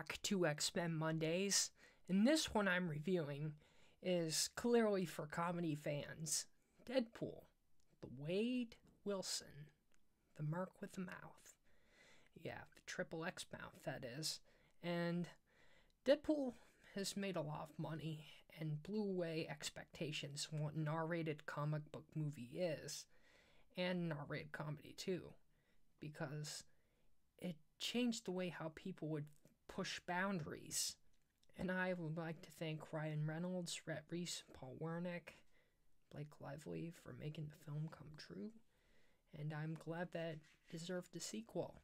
back to X Men Mondays, and this one I'm reviewing is clearly for comedy fans Deadpool, the Wade Wilson, the Merc with the mouth. Yeah, the triple X mouth, that is. And Deadpool has made a lot of money and blew away expectations what an R rated comic book movie is, and an R rated comedy too, because it changed the way how people would push boundaries. And I would like to thank Ryan Reynolds, Rhett Reese, Paul Wernick, Blake Lively for making the film come true. And I'm glad that deserved a sequel.